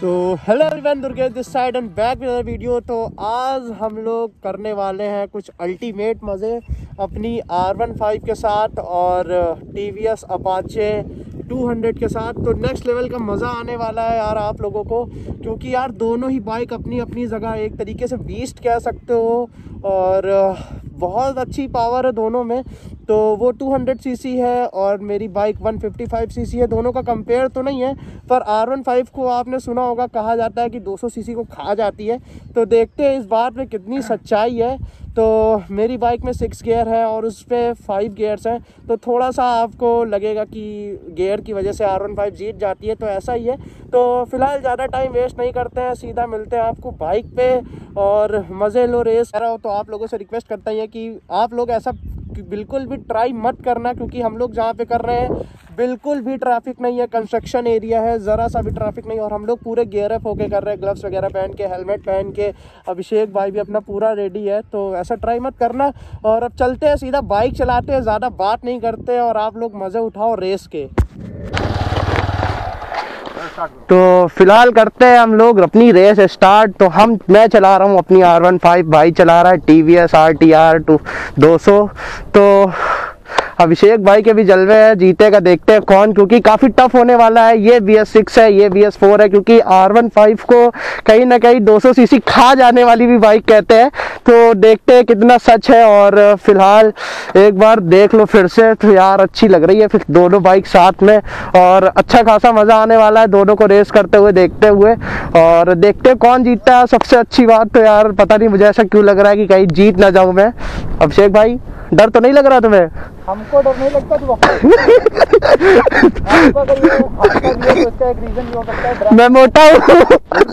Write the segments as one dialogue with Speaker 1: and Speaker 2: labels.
Speaker 1: तो hello everyone Durgesh this side and back with video तो आज हम लोग करने वाले हैं कुछ अल्टीमेट मज़े अपनी आर वन फाइव के साथ और टी वी एस अपाचे 200 के साथ। तो नेक्स्ट लेवल का मज़ा आने वाला है यार आप लोगों को, क्योंकि यार दोनों ही बाइक अपनी अपनी जगह एक तरीके से बीस्ट कह सकते हो और बहुत अच्छी पावर है दोनों में। तो वो 200 सीसी है और मेरी बाइक 155 सीसी है। दोनों का कंपेयर तो नहीं है, पर आर वन फाइव को आपने सुना होगा, कहा जाता है कि 200 सीसी को खा जाती है। तो देखते हैं इस बात में कितनी सच्चाई है। तो मेरी बाइक में सिक्स गियर है और उस पर फाइव गियर्स हैं। तो थोड़ा सा आपको लगेगा कि गियर की वजह से आर वन फाइव जीत जाती है तो ऐसा ही है। तो फ़िलहाल ज़्यादा टाइम वेस्ट नहीं करते हैं, सीधा मिलते हैं आपको बाइक पे और मज़े लो रेस कर रहा हो तो आप लोगों से रिक्वेस्ट करता ही है कि आप लोग ऐसा बिल्कुल भी ट्राई मत करना, क्योंकि हम लोग जहाँ पे कर रहे हैं बिल्कुल भी ट्रैफ़िक नहीं है कंस्ट्रक्शन एरिया है, ज़रा सा भी ट्रैफ़िक नहीं, और हम लोग पूरे गेयर अप होके कर रहे हैं ग्लव्स वगैरह पहन के हेलमेट पहन के, अभिषेक भाई भी अपना पूरा रेडी है तो ऐसा ट्राई मत करना, और अब चलते हैं सीधा बाइक चलाते हैं, ज़्यादा बात नहीं करते, और आप लोग मज़े उठाओ रेस के। तो फ़िलहाल करते हैं हम लोग अपनी रेस स्टार्ट तो हम, मैं चला रहा हूँ अपनी आर वन फाइव भाई चला रहा है T V S R T R two दो सौ तो अभिषेक भाई के भी जलवे हैं, जीतेगा, देखते हैं कौन, क्योंकि काफ़ी टफ होने वाला है। ये बी एस सिक्स है, ये बी एस फोर है, क्योंकि आर वन फाइव को कहीं ना कहीं 200 सीसी खा जाने वाली भी बाइक कहते हैं। तो देखते हैं कितना सच है और फ़िलहाल एक बार देख लो फिर से तो यार अच्छी लग रही है फिर दोनों बाइक साथ में और अच्छा खासा मज़ा आने वाला है दोनों को रेस करते हुए, देखते हुए और देखते हैं कौन जीतता है। सबसे अच्छी बात तो यार पता नहीं मुझे ऐसा क्यों लग रहा है कि कहीं जीत ना जाऊँ मैं। अभिषेक भाई, डर तो नहीं लग रहा तुम्हें?
Speaker 2: हमको डर नहीं लगता जो
Speaker 1: मैं मोटा हूँ।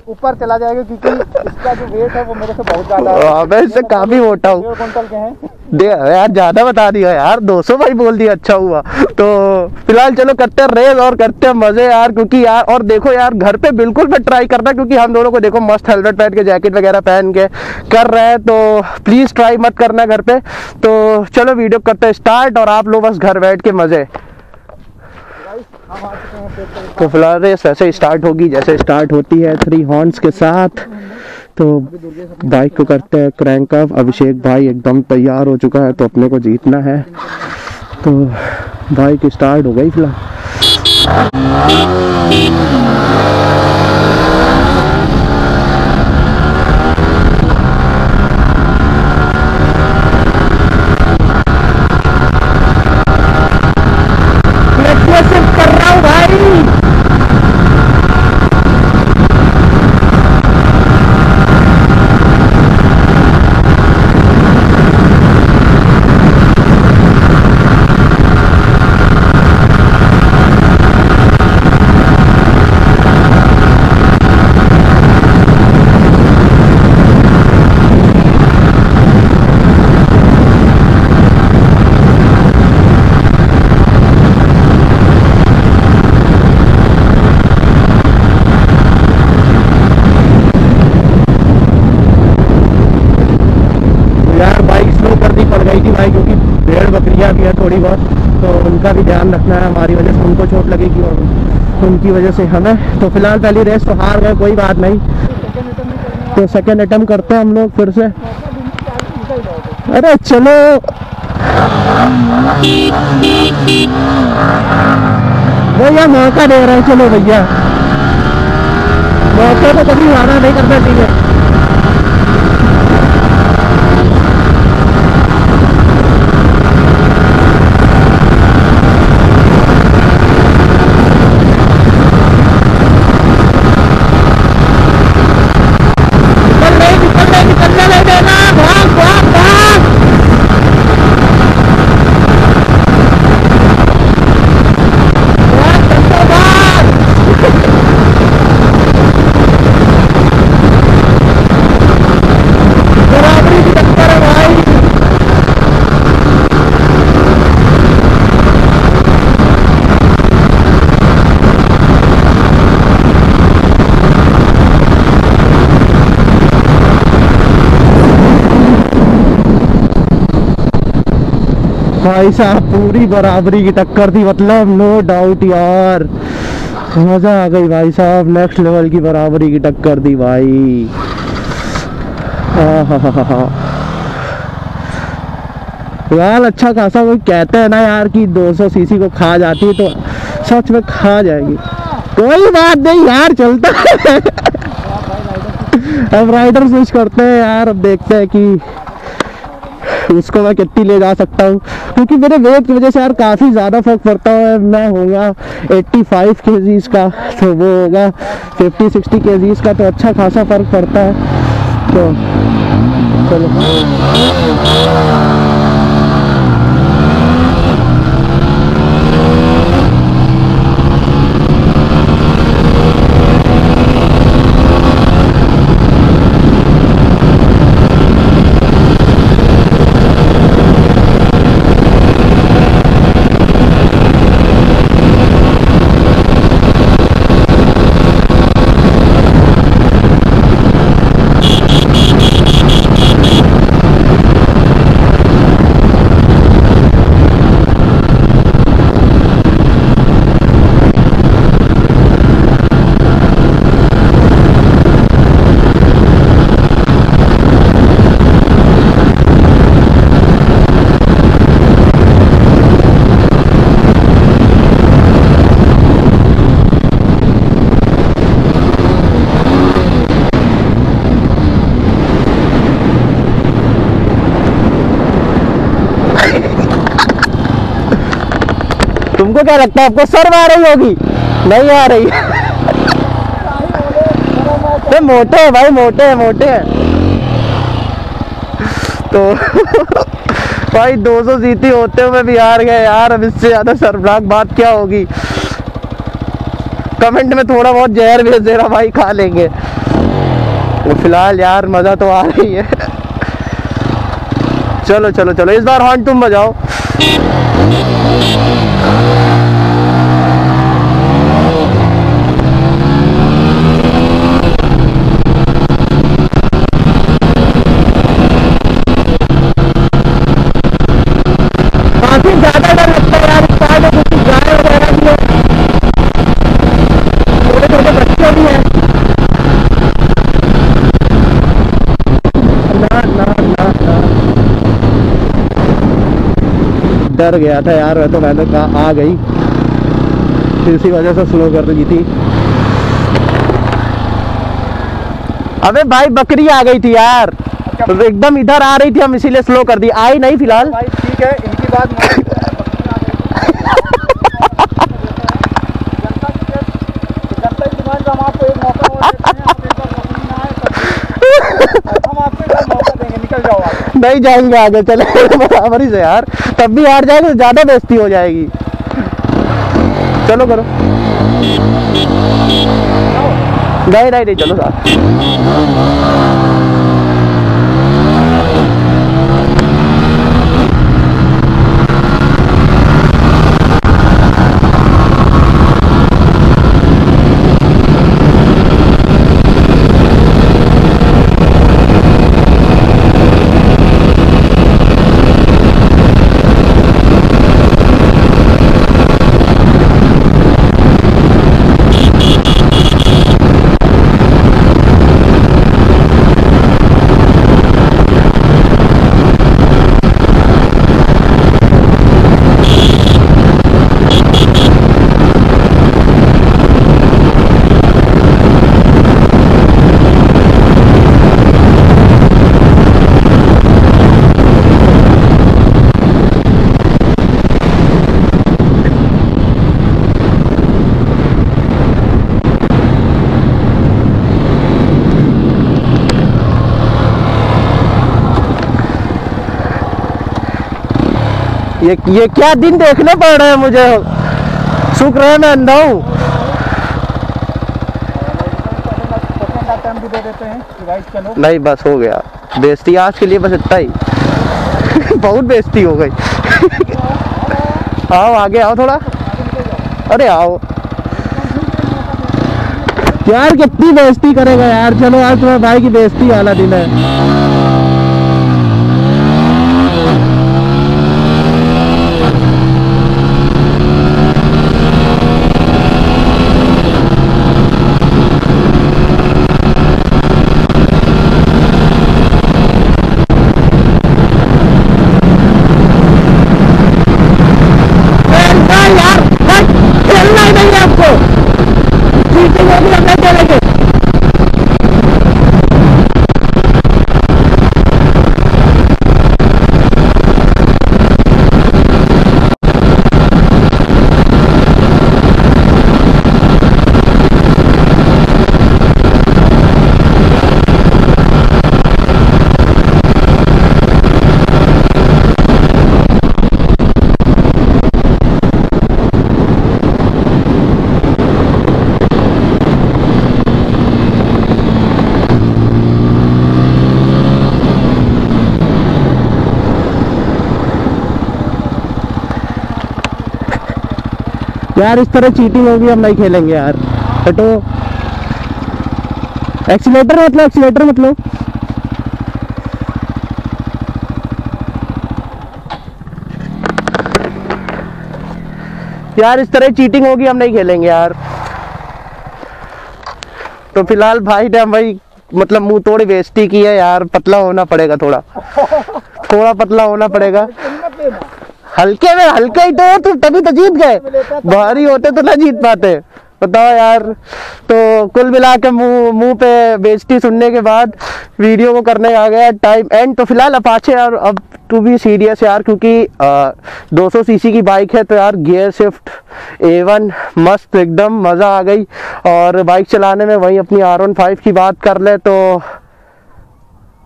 Speaker 2: ऊपर चला जाएगा क्योंकि इसका जो वेट है वो मेरे से बहुत ज़्यादा है।
Speaker 1: हाँ, मैं इससे काफ़ी मोटा हूँ।
Speaker 2: कुंटल के हैं।
Speaker 1: यार, ज़्यादा बता दिया यार 200 भाई बोल दिया अच्छा हुआ। तो फ़िलहाल चलो, करते हैं रेस और करते हैं मज़े यार, क्योंकि यार, और देखो यार, घर पे बिल्कुल मत ट्राई करना क्योंकि हम दोनों को देखो मस्त हेलमेट पहन के जैकेट वगैरह पहन के कर रहे हैं तो प्लीज़ ट्राई मत करना घर पे। तो चलो वीडियो करते हैं स्टार्ट और आप लोग बस घर बैठ के मज़े। तो फ़िलहाल रेस ऐसे स्टार्ट होगी, जैसे स्टार्ट होती है थ्री हॉर्न्स के साथ। तो बाइक को करते हैं क्रैंक अप अभिषेक भाई एकदम तैयार हो चुका है तो अपने को जीतना है। तो बाइक स्टार्ट हो गई फ़िलहाल सिर्फ़ कर रहा हूँ भाई यार बाइक स्लो करनी पड़ गई थी भाई क्योंकि भेड़ बकरियाँ भी है थोड़ी बहुत तो उनका भी ध्यान रखना है, हमारी वजह से उनको चोट लगेगी और उनकी वजह से हमें। तो फ़िलहाल पहली रेस तो हार गए, कोई बात नहीं। तो सेकेंड अटेम्प्ट करते हैं हम लोग फिर से। अरे चलो। भैया मौका दे रहे हैं, चलो भैया। मौके तो कभी हारा नहीं करना चाहिए निकल नहीं निकल नहीं निकलने नहीं देना भाग भाग भाग भाग, चलते भाग। बराबरी की टक्कर है भाई भाई साहब, पूरी बराबरी की टक्कर थी मतलब नो डाउट यार। मज़ा आ गई भाई साहब नेक्स्ट लेवल की बराबरी की टक्कर दी भाई। यार अच्छा खासा कोई कहते हैं ना यार कि 200 सीसी को खा जाती है तो सच में खा जाएगी। कोई बात नहीं यार, चलता है। अब राइडर स्विच करते हैं यार, अब देखते हैं कि उसको मैं कितनी ले जा सकता हूँ? क्योंकि मेरे वेट की वजह से यार काफ़ी ज़्यादा फ़र्क पड़ता है। मैं होगा 85 फाइव का तो वो होगा 50 60 केजीज का तो अच्छा खासा फ़र्क पड़ता है। तो चलो। तुमको क्या लगता है? आपको शर्म आ रही होगी। नहीं आ रही। ये मोटे है भाई, मोटे है मोटे है। तो भाई 200 सीटी होते हुए भी हार गए यार। अब इससे ज़्यादा शर्मनाक बात क्या होगी? कमेंट में थोड़ा बहुत जहर भेज देना भाई खा लेंगे। तो फ़िलहाल यार, मज़ा तो आ रही है। चलो चलो चलो, इस बार हॉर्न तुम बजाओ काफ़ी ज़्यादा डर लगता है यार इस साइड में कुछ गाय वगैरह भी है छोटे छोटे बच्चे भी हैं ना ना ना ना डर गया था यार मैं तो मैंने कहा आ गई। फिर इसी वजह से स्लो कर दी थी। अबे भाई बकरी आ गई थी यार। एकदम इधर आ रही थी हम इसीलिए स्लो कर दी। आई नहीं फ़िलहाल।
Speaker 2: ठीक है इनकी बात मान लेते हैं, बकरी आ गई। जनता की- जनता की डिमांड पे हम आपको एक मौका और देते हैं आप एक बार बकरी ना आए तब हम आपको एक बार मौका देंगे निकल जाओ आप
Speaker 1: नहीं जाएँगे आगे, चले। बराबर ही से यार। तब भी हार जाएँगे तो ज़्यादा बेस्ती हो जाएगी। चलो करो। नहीं नहीं नहीं, चलो साथ। ये ये क्या दिन देखने पड़ रहे हैं मुझे? शुक्र है, मैं अंधा हूँ। नहीं, बस हो गया। बेइज्जती आज के लिए बस इतना ही। बहुत बेइज्जती हो गई। आओ, आगे आओ थोड़ा। अरे, आओ। यार, कितनी बेइज्जती करेगा यार। चलो, आज तुम्हारे भाई की बेइज्जती वाला दिन है। यार, इस तरह चीटिंग होगी हम नहीं खेलेंगे यार। हटो। एक्सीलेटर मतलब एक्सीलेटर मतलब। यार, इस तरह चीटिंग होगी, हम नहीं खेलेंगे यार। तो फ़िलहाल भाई ने भाई मतलब मुँह थोड़ी बेइज्जती की है यार, पतला होना पड़ेगा थोड़ा। थोड़ा पतला होना पड़ेगा। हल्के में हल्के ही तो तुम तभी तो जीत गए। भारी होते तो ना जीत पाते। बताओ यार। तो कुल मिला के मुँह मुँह पे बेइज्जती सुनने के बाद वीडियो को करने आ गया टाइम एंड। तो फ़िलहाल अपाचे यार अब टू बी सीरियस यार क्योंकि आ, 200 सीसी की बाइक है तो यार गियर शिफ्ट ए वन मस्त एकदम मज़ा आ गई। और बाइक चलाने में वही अपनी आर वन फाइव की बात कर ले तो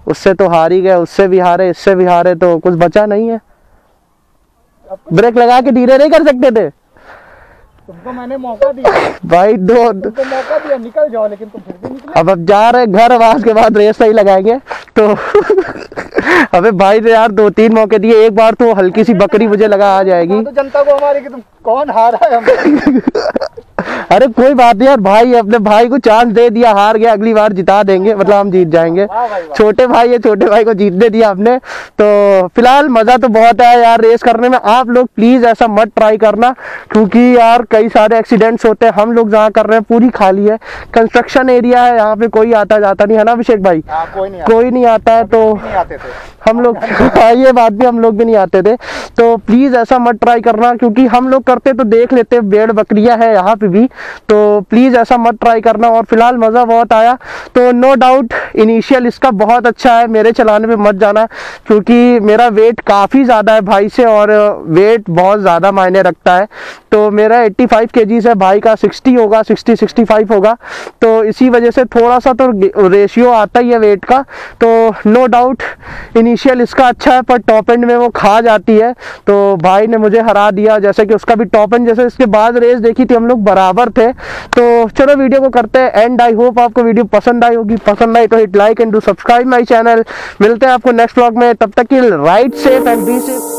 Speaker 1: उससे तो हार ही गए उससे भी हारे इससे भी हारे तो कुछ बचा नहीं है। ब्रेक लगा के धीरे नहीं कर सकते थे।
Speaker 2: तुमको मैंने मौका दिया।
Speaker 1: भाई दो
Speaker 2: तुमको मौका दिया निकल जाओ लेकिन तुम फिर भी निकले।
Speaker 1: अब अब जा रहे घर आवाज़ के बाद रेस सही लगाएँगे। तो अबे भाई ने यार दो तीन मौके दिए एक बार तो हल्की सी बकरी मुझे लगा आ जाएगी।
Speaker 2: तो जनता को हमारी कि तुम कौन हारा है हम?
Speaker 1: अरे कोई बात नहीं यार भाई अपने भाई को चांस दे दिया हार गया अगली बार जिता देंगे मतलब हम जीत जाएँगे।
Speaker 2: भाई वाह
Speaker 1: छोटे भाई है छोटे भाई को जीतने दिया हमने तो फ़िलहाल मज़ा तो बहुत आया यार रेस करने में। आप लोग प्लीज़ ऐसा मत ट्राई करना क्योंकि यार कई सारे एक्सीडेंट्स होते हैं। हम लोग जहाँ कर रहे हैं पूरी खाली है। कंस्ट्रक्शन एरिया है यहाँ पे कोई आता जाता नहीं है ना अभिषेक भाई?
Speaker 2: हाँ कोई नहीं आता।
Speaker 1: कोई नहीं आता है तो हम लोग हाँ, ये बात भी हम लोग भी नहीं आते थे। तो प्लीज़ ऐसा मत ट्राई करना क्योंकि हम लोग करते तो देख लेते भेड़ बकरियाँ है यहाँ पे भी। तो प्लीज़ ऐसा मत ट्राई करना और फ़िलहाल मज़ा बहुत आया। तो नो डाउट इनिशियल इसका बहुत अच्छा है मेरे चलाने पे मत जाना क्योंकि मेरा वेट काफ़ी ज़्यादा है भाई से और वेट बहुत ज़्यादा मायने रखता है। तो मेरा 85 फाइव है भाई का 60 होगा 60 65 होगा। तो इसी वजह से थोड़ा सा तो रेशियो आता ही है वेट का। तो नो डाउट इनिशियल इसका अच्छा है, पर टॉप एंड में वो खा जाती है। तो भाई ने मुझे हरा दिया, जैसे कि उसका भी टॉप एंड जैसे इसके बाद रेस देखी थी हम लोग, बराबर थे। तो चलो वीडियो को करते हैं एंड आई होप आपको वीडियो पसंद आई होगी। पसंद आई तो hit like and do subscribe my channel मिलते हैं आपको नेक्स्ट ब्लॉग में। तब तक की right safe and be safe